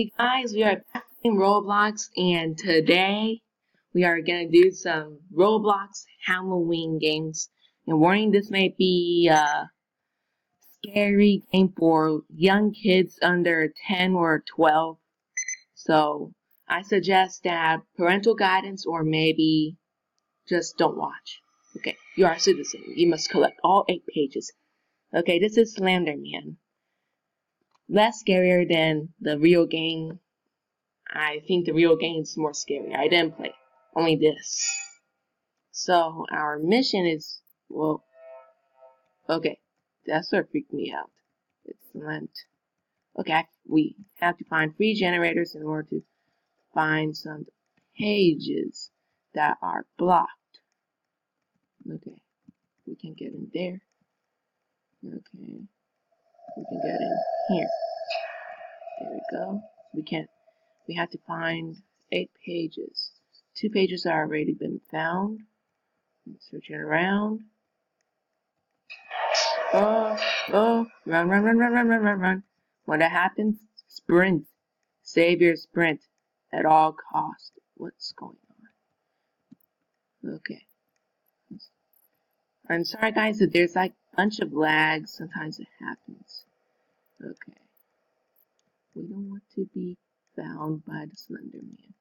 Hey guys, we are back in Roblox and today we are gonna do some Roblox Halloween games. And warning, this may be a scary game for young kids under 10 or 12. So I suggest that parental guidance or maybe just don't watch. Okay, you are a citizen. You must collect all eight pages. Okay, this is Slender Man less scarier than the real game. I think the real game is more scary. I didn't play only this. So our mission is well. Okay, that sort of freaked me out. Excellent. Okay, we have to find free generators in order to find some pages that are blocked. Okay, we can get in there. Okay can get in here. There we go. We can't, we have to find eight pages. Two pages are already been found. Searching around. Oh, oh, run, run, run, run, run, run, run, run. When that happens, sprint. Save your sprint at all cost. What's going on? Okay. I'm sorry guys that there's like a bunch of lags. Sometimes it happens. Okay. We don't want to be found by the Slender Man.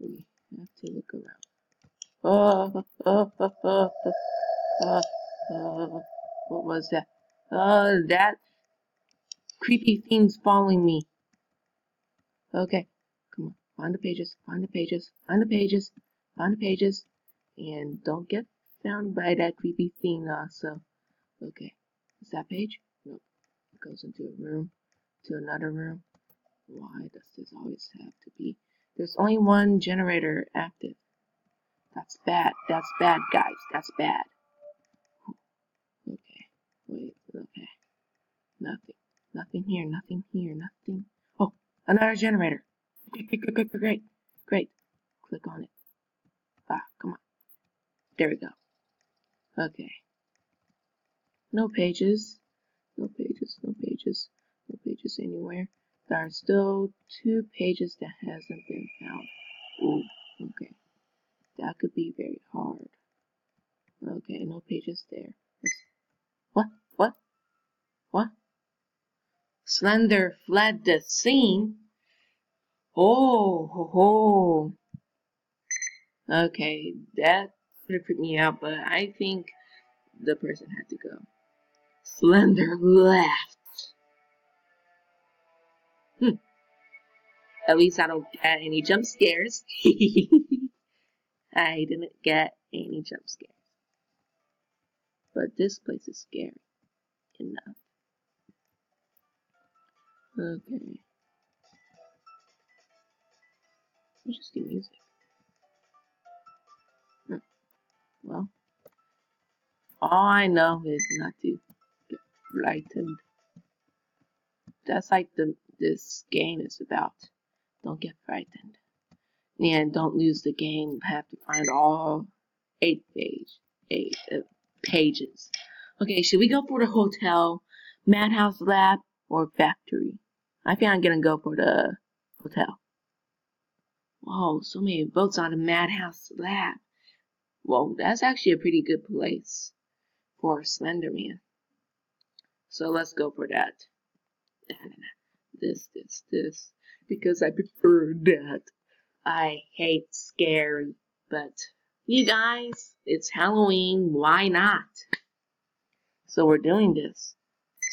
We have to look around. Oh, oh, oh, oh, oh, oh, what was that? Oh, that creepy thing's following me. Okay, come on, find the pages, find the pages, find the pages, find the pages, and don't get found by that creepy thing uh, also. Okay, is that page? Goes into a room to another room. Why does this always have to be? There's only one generator active. That's bad. That's bad, guys. That's bad. Okay. Wait. Okay. Nothing. Nothing here. Nothing here. Nothing. Oh, another generator. Great, great, great, great, great. Click on it. Ah, come on. There we go. Okay. No pages. No pages, no pages, no pages anywhere. There are still two pages that hasn't been found. Ooh, okay. That could be very hard. Okay, no pages there. What? What? What? Slender fled the scene? Oh, ho, ho. Okay, that freaked me out, but I think the person had to go. Slender left. Hmm. At least I don't get any jump scares. I didn't get any jump scares. But this place is scary enough. Okay. Let's just Interesting music. Hmm. Well, all I know is not to frightened. That's like the this game is about. Don't get frightened. And don't lose the game. Have to find all eight page eight uh, pages. Okay, should we go for the hotel, madhouse lab, or factory? I think I'm gonna go for the hotel. Whoa, so many votes on the madhouse lab. Whoa, that's actually a pretty good place for Slenderman. So let's go for that. This, this, this. Because I prefer that. I hate scary. But you guys, it's Halloween. Why not? So we're doing this.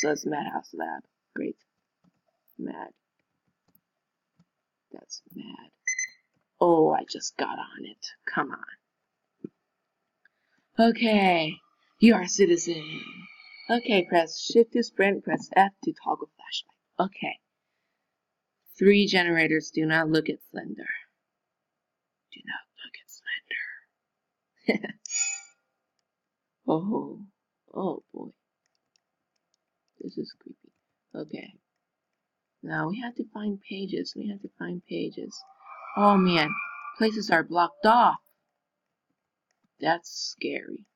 So it's Madhouse Lab. Great. Mad. That's mad. Oh, I just got on it. Come on. Okay. You are a citizen. Okay, press shift to sprint, press F to toggle flashlight. Okay. Three generators. Do not look at Slender. Do not look at Slender. oh, oh boy. This is creepy. Okay. Now we have to find pages. We have to find pages. Oh man, places are blocked off. That's scary.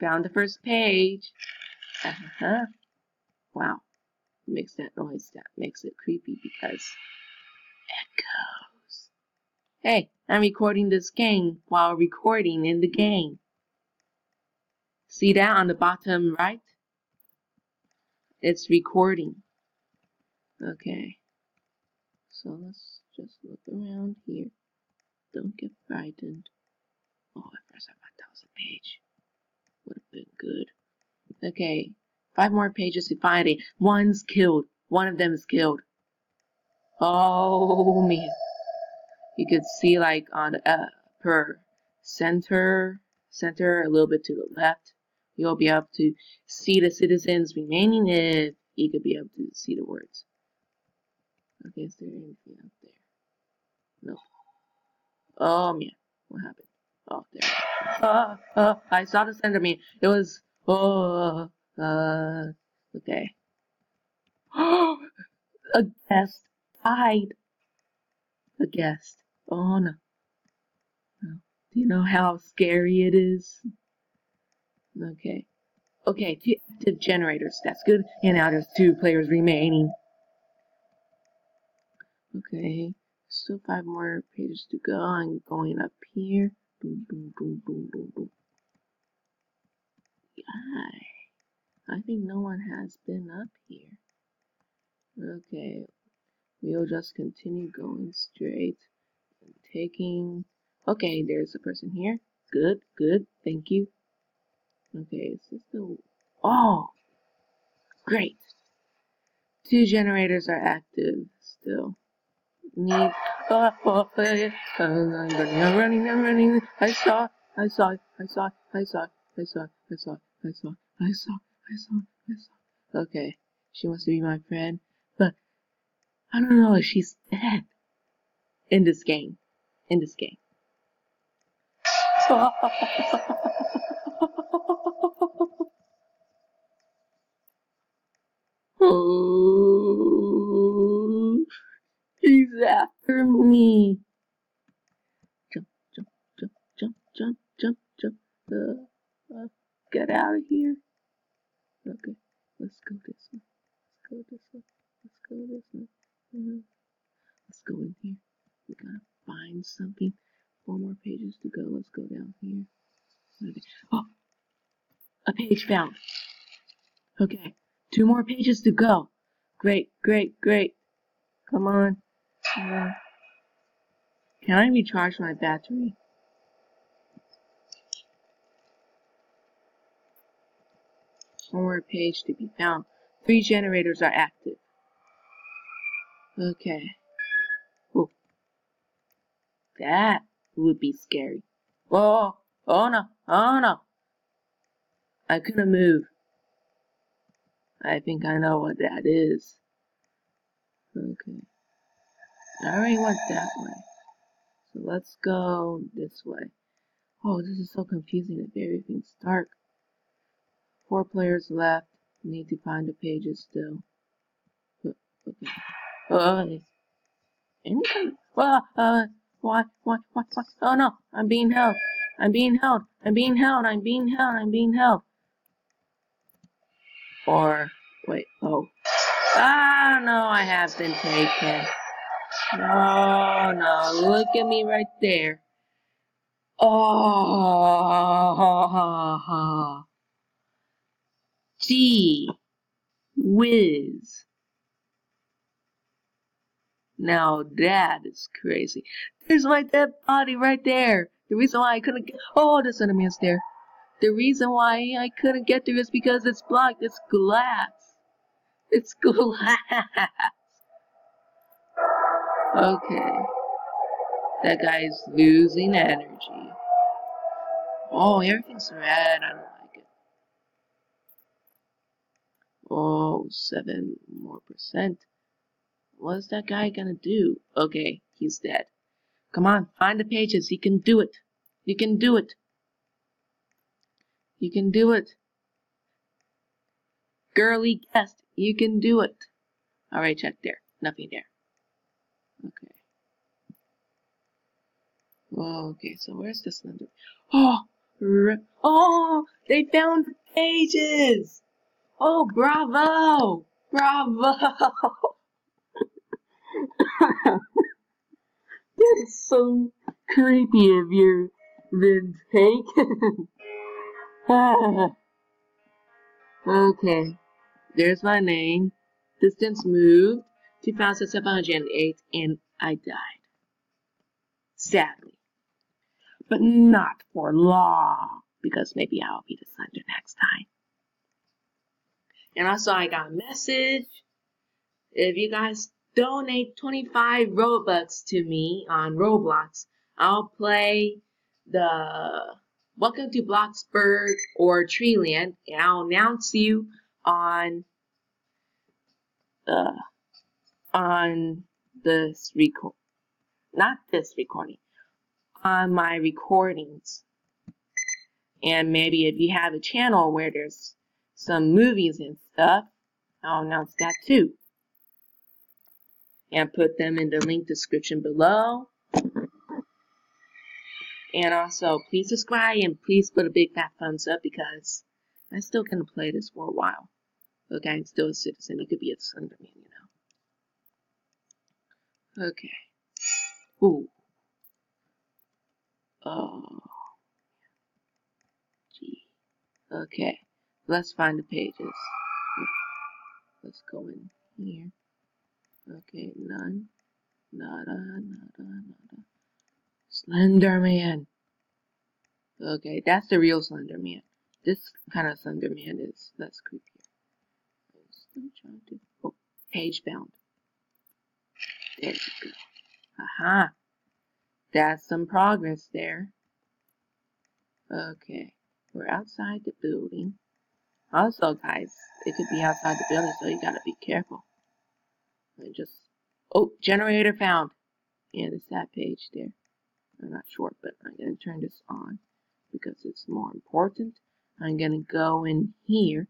Found the first page. Uh-huh. Wow. Makes that noise that makes it creepy because Echoes. Hey, I'm recording this game while recording in the game. See that on the bottom right? It's recording. Okay. So let's just look around here. Don't get frightened. Oh, I that was a page. Would have been good. Okay. Five more pages to find it. One's killed. One of them is killed. Oh man. You could see like on the uh, per center, center a little bit to the left. You'll be able to see the citizens remaining if you could be able to see the words. Okay, is there anything out there? No. Oh man, what happened? Oh, there. Uh, uh, I saw the center me. It was, oh, uh, okay. a guest died. A guest. Oh no. no. Do you know how scary it is? Okay. Okay, two active generators. That's good. And now there's two players remaining. Okay. Still five more pages to go. I'm going up here. Yeah. I think no one has been up here. Okay. We'll just continue going straight and taking. Okay, there's a person here. Good, good. Thank you. Okay, is this the... Oh! Great! Two generators are active still. Need... Oh, oh, oh, I'm running, I'm running, I'm running. I saw, I saw, I saw, I saw, I saw, I saw, I saw, I saw, I saw, I saw. Okay, she wants to be my friend, but I don't know if she's dead in this game. In this game. Oh, he's after me. Jump, jump, jump, jump, jump, jump, jump. Uh, get out of here. Okay, let's go this way. Let's go this way. Let's go this way. Uh, let's go in here. We gotta find something. Four more pages to go. Let's go down here. Okay. Oh, a page found. Okay. Two more pages to go. Great, great, great. Come on. Uh, can I recharge my battery? More page to be found. Three generators are active. Okay. Ooh. That would be scary. Whoa! Oh no! Oh no! I couldn't move. I think I know what that is. Okay. I already went that way. So let's go this way. Oh, this is so confusing if everything's dark. Four players left. Need to find the pages still. Okay. Oh, anything? Uh, uh, what, what, what, what? Oh no, I'm being held. I'm being held. I'm being held. I'm being held. I'm being held. Or, wait, oh. Ah, no, I have been taken. No, no, look at me right there. Oh, gee whiz. Now that is crazy. There's my dead body right there. The reason why I couldn't get, oh, this enemy is there. The reason why I couldn't get through is because it's blocked. It's glass. It's glass. Okay. That guy's losing energy. Oh, everything's red. I don't like it. Oh, seven more percent. What's that guy gonna do? Okay, he's dead. Come on, find the pages. He can do it. You can do it. You can do it. Girly guest, you can do it. Alright, check there. Nothing there. Okay. okay, so where's this slender? Oh! Oh! They found the pages! Oh, bravo! Bravo! That is so creepy of you, Vince okay, there's my name. Distance moved 2,708, and I died. Sadly. But not for long, because maybe I'll be the Slender next time. And also, I got a message. If you guys donate 25 Robux to me on Roblox, I'll play the Welcome to Bloxburg or Treeland, and I'll announce you on the on this record, not this recording, on my recordings. And maybe if you have a channel where there's some movies and stuff, I'll announce that too. And put them in the link description below. And also, please subscribe and please put a big fat thumbs up because I'm still gonna play this for a while. Look, I'm still a citizen. You could be a Slenderman, you know. Okay. Ooh. Oh. Gee. Okay. Let's find the pages. Let's go in here. Okay, none. Nada, nada, nada. Slenderman. Okay, that's the real Slenderman. This kind of Slenderman is less creepy. Oh, page bound. There you go. Aha. That's some progress there. Okay. We're outside the building. Also, guys, it could be outside the building, so you gotta be careful. And just, oh, generator found. Yeah, it's that page there. I'm not sure, but I'm gonna turn this on because it's more important. I'm gonna go in here.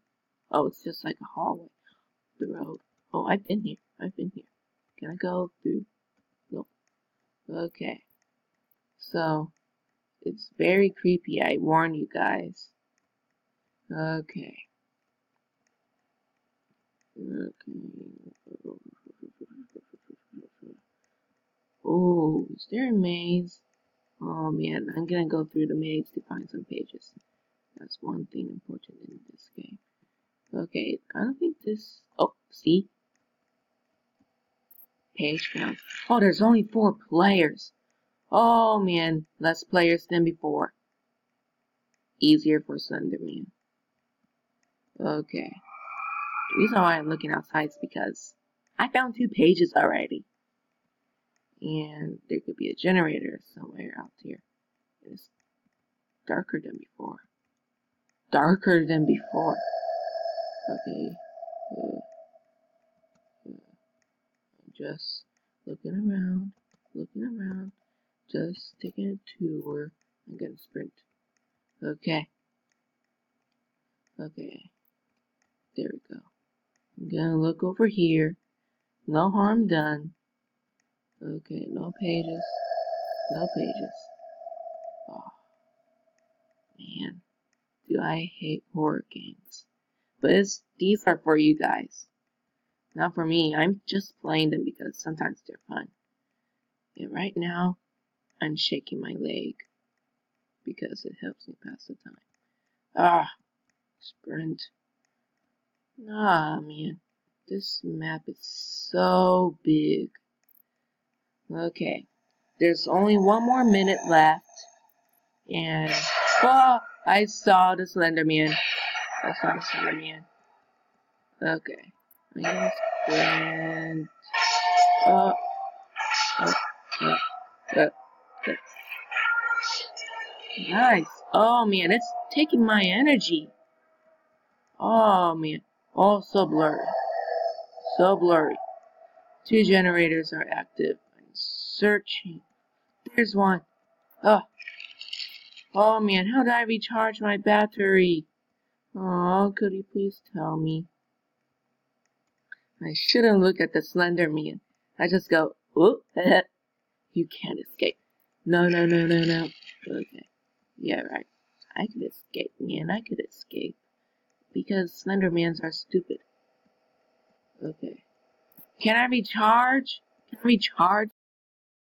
Oh, it's just like a hallway the road. Oh, I've been here. I've been here. Can I go through? No. Okay. So, it's very creepy. I warn you guys. Okay. Oh, is there a maze? Um, oh man, I'm gonna go through the maze to find some pages. That's one thing important in this game. Okay, I don't think this... Oh, see? Page found. Oh, there's only four players. Oh, man. Less players than before. Easier for Slenderman. Okay. The reason why I'm looking outside is because I found two pages already. And there could be a generator somewhere out here. It's darker than before. Darker than before. Okay. Uh, uh, just looking around, looking around, just taking a tour. I'm gonna sprint. Okay. Okay. There we go. I'm gonna look over here. No harm done. Okay, no pages. No pages. Oh. Man. Do I hate horror games. But these are for you guys. Not for me. I'm just playing them because sometimes they're fun. And right now, I'm shaking my leg because it helps me pass the time. Ah, sprint. Ah, man. This map is so big. Okay. There's only one more minute left. And, oh, I saw the Slender Man. That's not a Slender Man. Okay. Gonna sprint. Oh. Oh. Oh. Oh. oh. Nice. Oh man, it's taking my energy. Oh man. Oh, so blurry. So blurry. Two generators are active. I'm searching. There's one. Oh. Oh man, how do I recharge my battery? Oh, could you please tell me? I shouldn't look at the slender man. I just go, whoop, you can't escape. No, no, no, no, no. Okay. Yeah, right. I could escape, man. I could escape. Because Slendermans are stupid. Okay. Can I recharge? Can I recharge